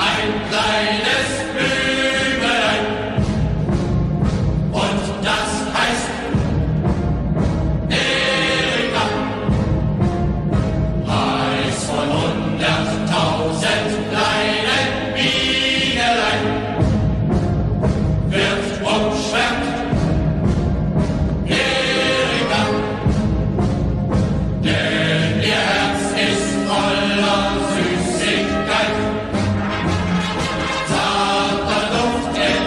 mein kleines Büblein. Und das heißt Erika, heiß von hunderttausend.